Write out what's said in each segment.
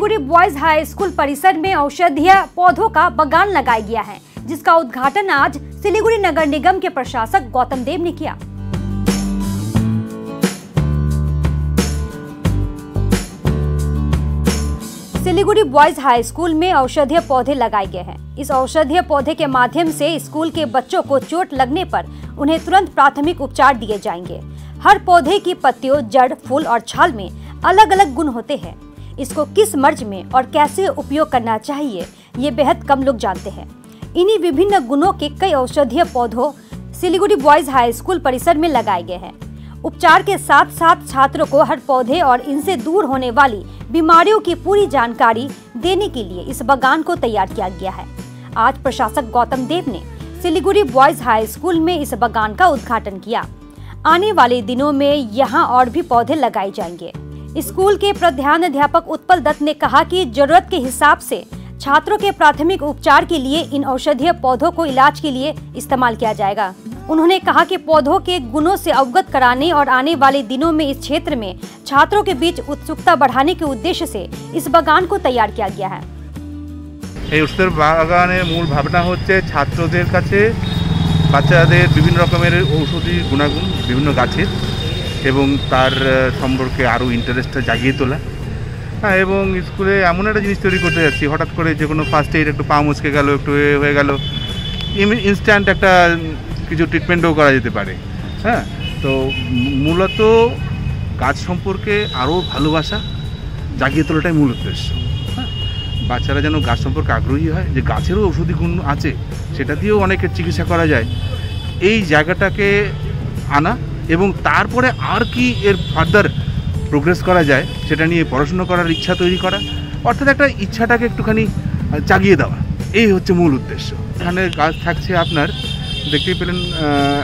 Siliguri boys high school परिसर में औषधीय पौधों का बगान लगाया गया है, जिसका उद्घाटन आज सिलीगुड़ी नगर निगम के प्रशासक गौतम देव ने किया। सिलीगुड़ी बॉयज़ हाई स्कूल में औषधीय पौधे लगाए गए हैं। इस औषधीय पौधे के माध्यम से स्कूल के बच्चों को चोट लगने पर उन्हें तुरंत प्राथमिक उपचार दिए जाएँगे। हर पौधे की पत्तियों, जड़, फूल और छाल में अलग अलग गुण होते हैं। इसको किस मर्ज में और कैसे उपयोग करना चाहिए, ये बेहद कम लोग जानते हैं। इन्हीं विभिन्न गुणों के कई औषधीय पौधों सिलीगुड़ी बॉयज़ हाई स्कूल परिसर में लगाए गए हैं। उपचार के साथ साथ छात्रों को हर पौधे और इनसे दूर होने वाली बीमारियों की पूरी जानकारी देने के लिए इस बगान को तैयार किया गया है। आज प्रशासक गौतम देव ने सिलीगुड़ी बॉयज़ हाई स्कूल में इस बगान का उद्घाटन किया। आने वाले दिनों में यहाँ और भी पौधे लगाए जाएँगे। स्कूल के प्रधान अध्यापक उत्पल दत्त ने कहा कि जरूरत के हिसाब से छात्रों के प्राथमिक उपचार के लिए इन औषधीय पौधों को इलाज के लिए इस्तेमाल किया जाएगा उन्होंने कहा कि पौधों के गुणों से अवगत कराने और आने वाले दिनों में इस क्षेत्र में छात्रों के बीच उत्सुकता बढ़ाने के उद्देश्य से इस बगान को तैयार किया गया है এই উত্তর বাগানের মূল ভাবনা হচ্ছে ছাত্রদের কাছে বাচ্চাদের বিভিন্ন রকমের ঔষধি গুণাগুণ বিভিন্ন গাছের এবং তার সম্পর্কে আরও ইন্টারেস্টটা জাগিয়ে তোলা। হ্যাঁ এবং স্কুলে এমন একটা জিনিস তৈরি করতে যাচ্ছি, হঠাৎ করে যে কোনো ফার্স্ট এইড একটু পা মুচকে গেল, একটু হয়ে গেল ইনস্ট্যান্ট একটা কিছু ট্রিটমেন্টও করা যেতে পারে। হ্যাঁ তো মূলত গাছ সম্পর্কে আরও ভালোবাসা জাগিয়ে তোলাটাই মূল উদ্দেশ্য। হ্যাঁ বাচ্চারা যেন গাছ সম্পর্কে আগ্রহী হয়, যে গাছেরও ঔষধি গুণ আছে, সেটা দিয়েও অনেকের চিকিৎসা করা যায়। এই জায়গাটাকে আনা এবং তারপরে আর কি এর ফার্দার প্রোগ্রেস করা যায়, সেটা নিয়ে পড়াশুনো করার ইচ্ছা তৈরি করা, অর্থাৎ একটা ইচ্ছাটাকে একটুখানি জাগিয়ে দেওয়া। এই হচ্ছে মূল উদ্দেশ্য। এখানে গাছ থাকছে আপনার, দেখতেই পেলেন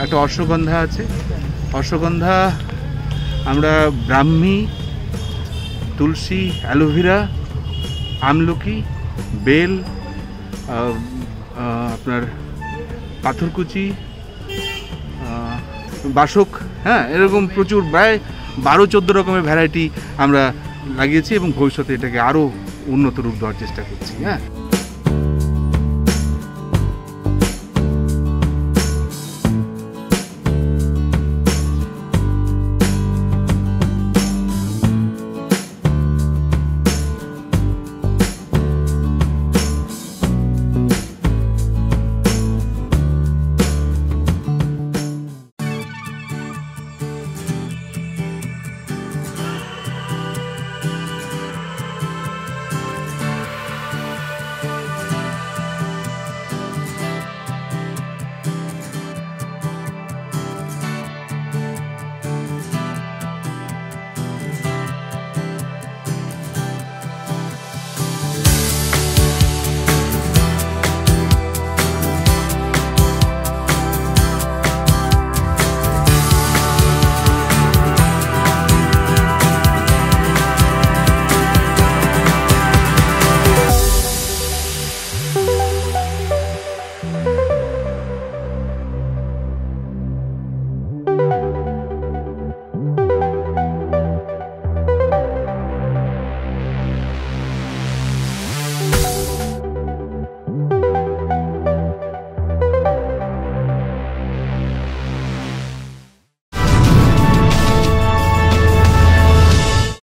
একটা অশ্বগন্ধা আছে। অশ্বগন্ধা, আমরা ব্রাহ্মী, তুলসী, অ্যালোভেরা, আমলকি, বেল আপনার পাথরকুচি বাসক হ্যাঁ এরকম প্রচুর প্রায় বারো চোদ্দ রকমের ভ্যারাইটি আমরা লাগিয়েছি এবং ভবিষ্যতে এটাকে আরও উন্নত রূপ দেওয়ার চেষ্টা করছি হ্যাঁ।